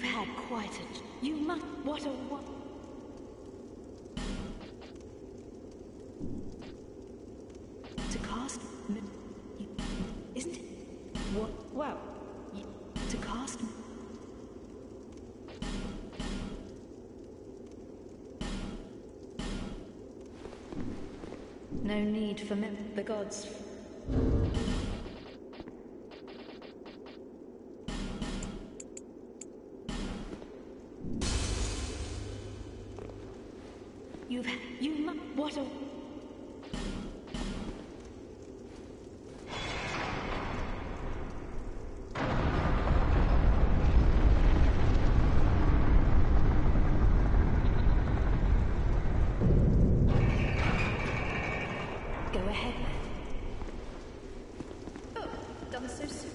You've had quite a... You must... What a... What... To cast... Isn't it? What? Well... To cast... No need for the gods. You've you mu- what a Go ahead. Oh, done so soon.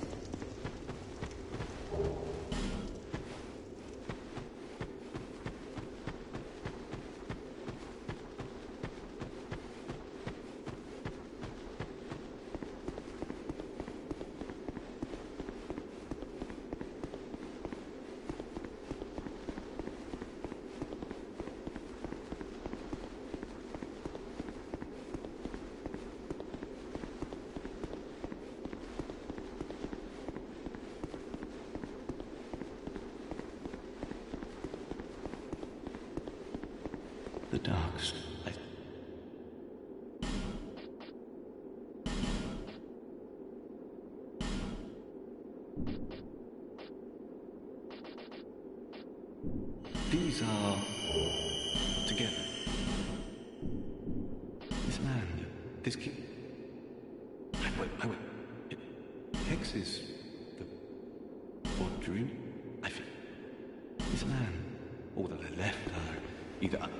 The darkest. I... Are together. This man, this kid. I wait, I Hex is the dream? I feel. This man, all that are left are either up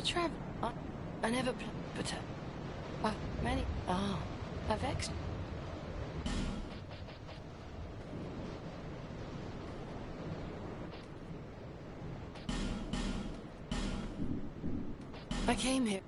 travel? I, I never but uh, many. Oh, I've ex. I came here.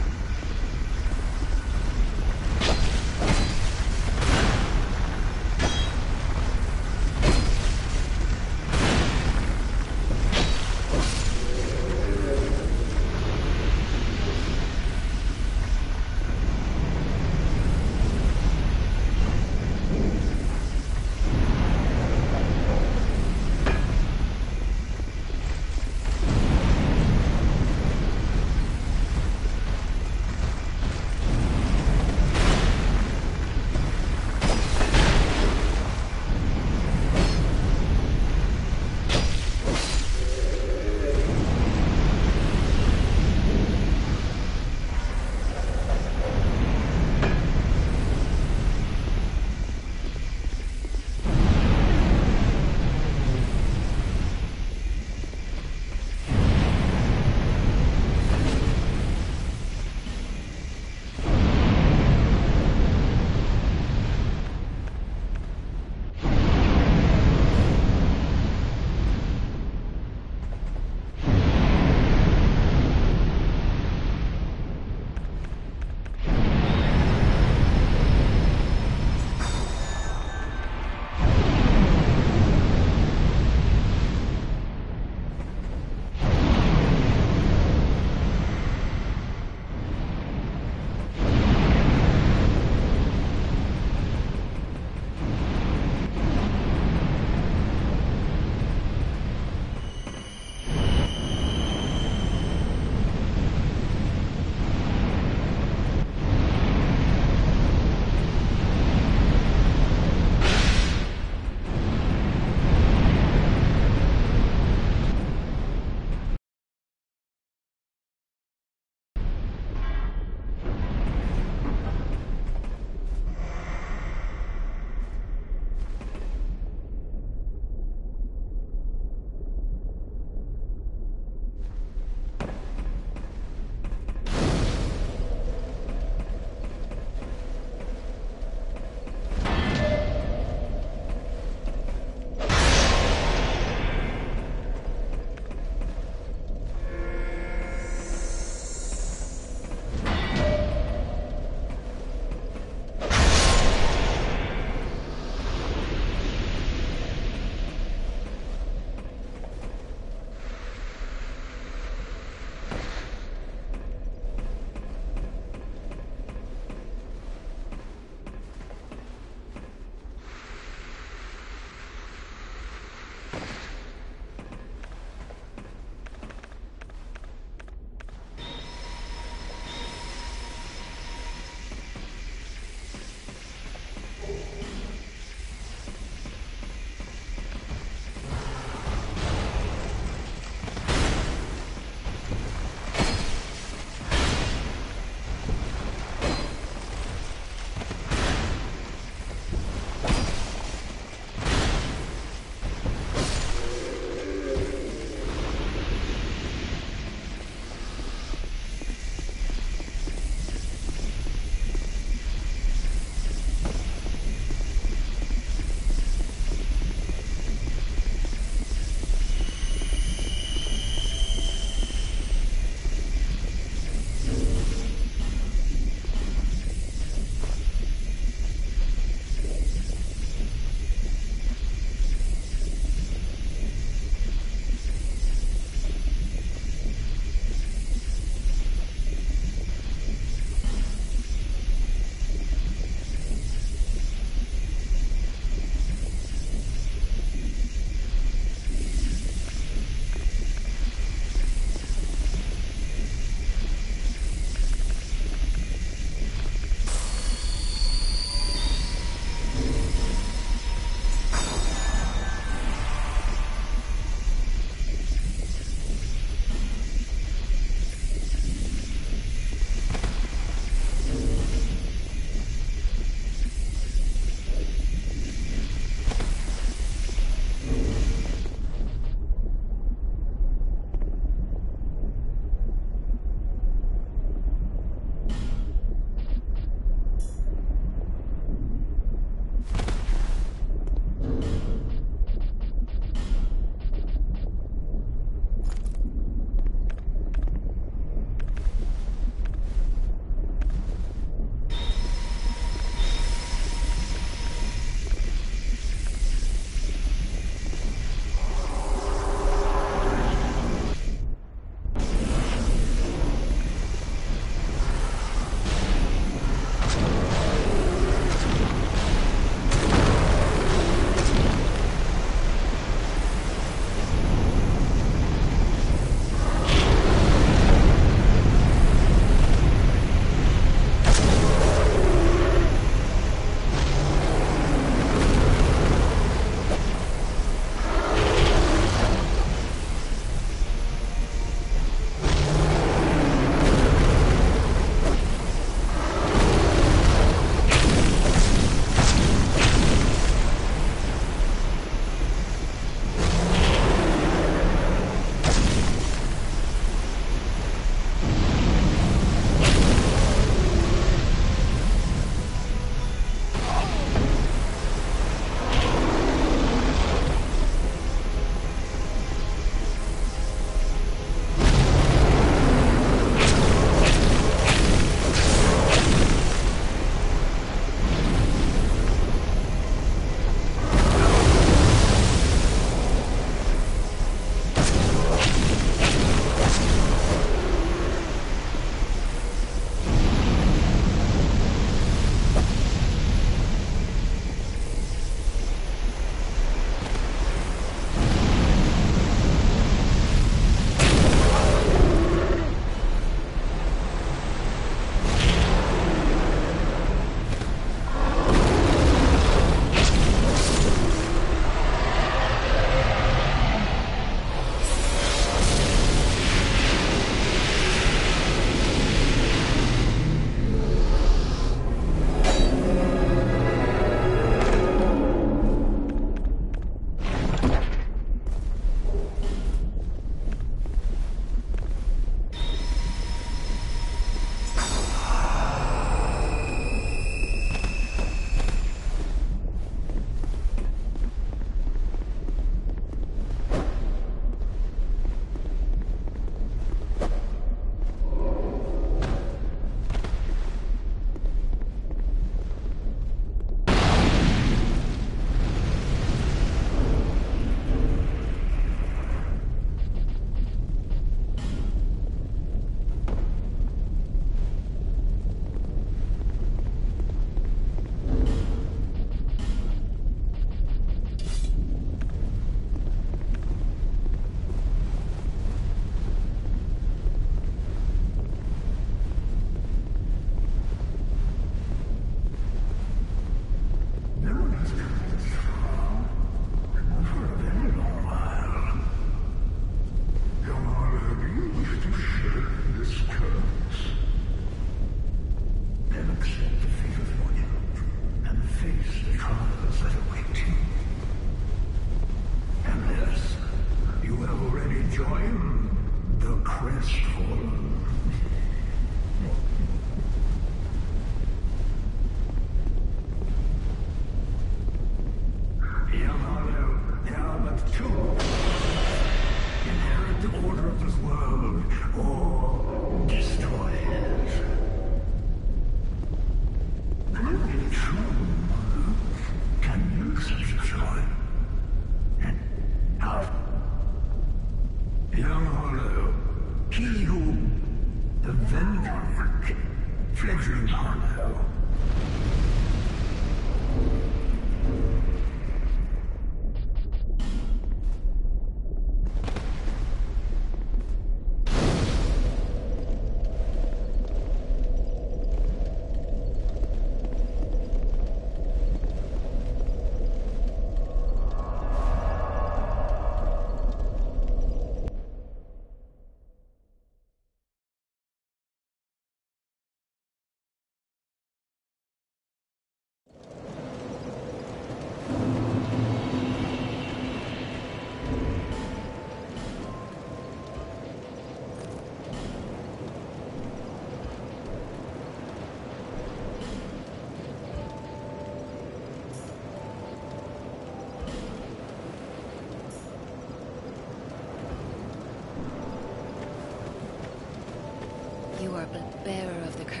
You are the bearer of the curse.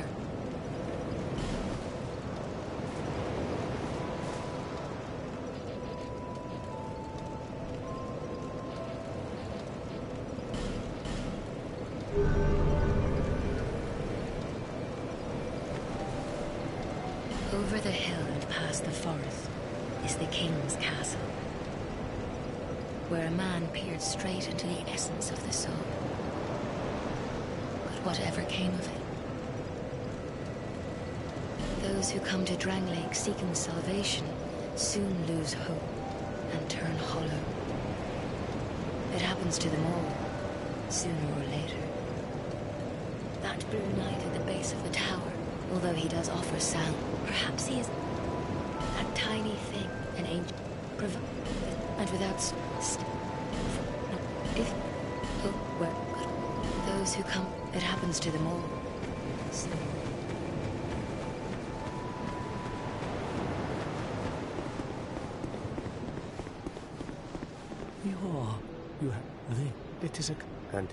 Over the hill and past the forest is the king's castle, where a man peered straight into the essence of the soul. But whatever came of it? Those who come to Drangleic seeking salvation soon lose hope and turn hollow. It happens to them all, sooner or later. That blue knight at the base of the tower, although he does offer sound, perhaps he is a tiny thing, an angel, and without if oh, well, those who come, it happens to them all Ja, you have the it is a and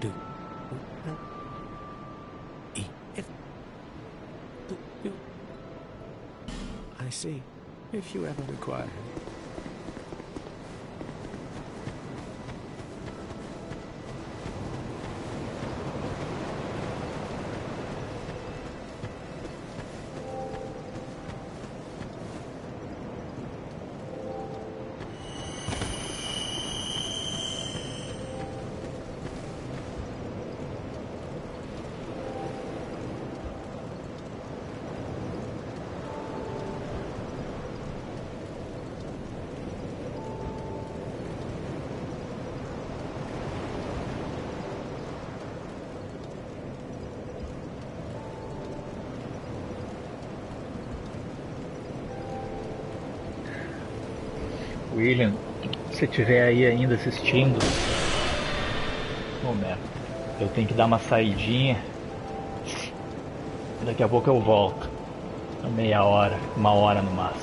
do. E if do you I see. If you ever require William, se tiver aí ainda assistindo, momento, eu tenho que dar uma saidinha. Daqui a pouco eu volto. Meia hora, uma hora no máximo.